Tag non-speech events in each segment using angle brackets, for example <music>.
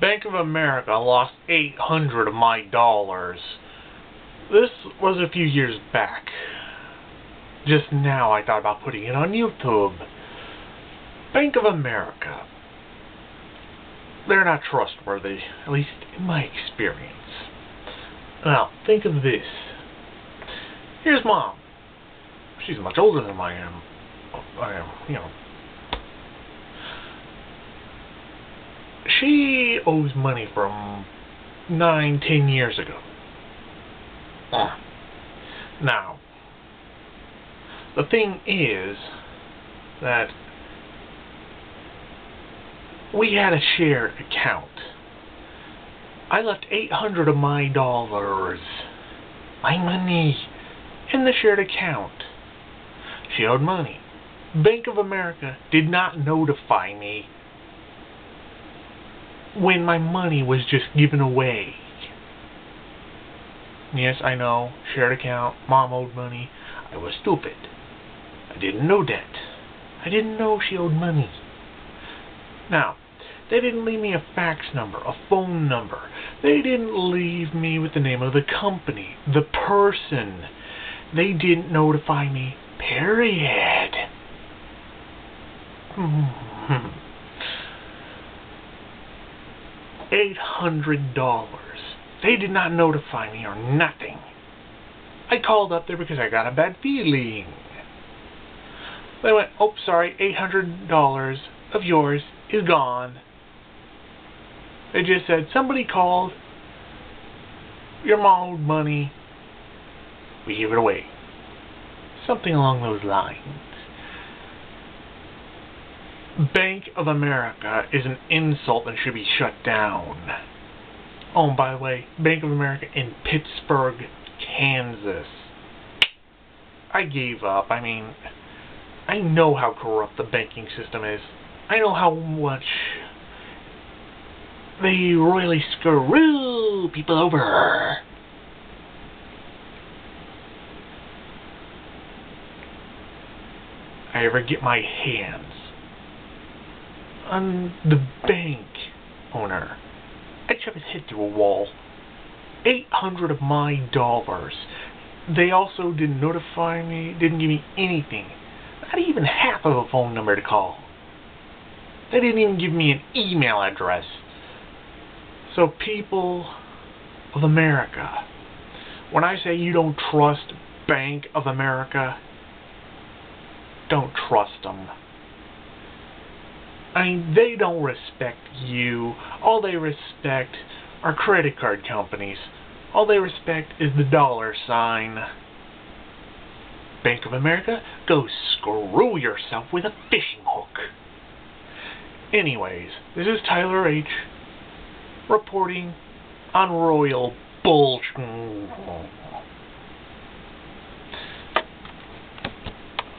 Bank of America lost 800 of my dollars. This was a few years back. Just now I thought about putting it on YouTube. Bank of America. They're not trustworthy, at least in my experience. Now, think of this. Here's mom. She's much older than I am. I am, you know, she owes money from nine, ten years ago. Uh, now, the thing is that we had a shared account. I left 800 of my dollars, my money, in the shared account. She owed money. Bank of America did not notify me when my money was just given away. Yes, I know, shared account, mom owed money. I was stupid. I didn't know that. I didn't know she owed money. Now, they didn't leave me a fax number, a phone number. They didn't leave me with the name of the company, the person. They didn't notify me, period. <laughs> Hmm. $800. They did not notify me or nothing. I called up there because I got a bad feeling. They went, oh, sorry, $800 of yours is gone. They just said, somebody called, your mom owed money, we gave it away. Something along those lines. Bank of America is an insult and should be shut down. Oh, and by the way, Bank of America in Pittsburg, Kansas. I gave up. I mean, I know how corrupt the banking system is. I know how much they royally screw people over. I ever get my hands on the bank owner. I shove his head through a wall. 800 of my dollars. They also didn't notify me, didn't give me anything. Not even half of a phone number to call. They didn't even give me an email address. So people of America, when I say you don't trust Bank of America, don't trust them. I mean, they don't respect you. All they respect are credit card companies. All they respect is the dollar sign. Bank of America, go screw yourself with a fishing hook. Anyways, this is Tyler H. reporting on Royal Bullshit.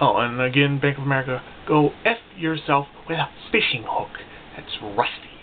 Oh, and again, Bank of America, go F yourself with a fishing hook that's rusty.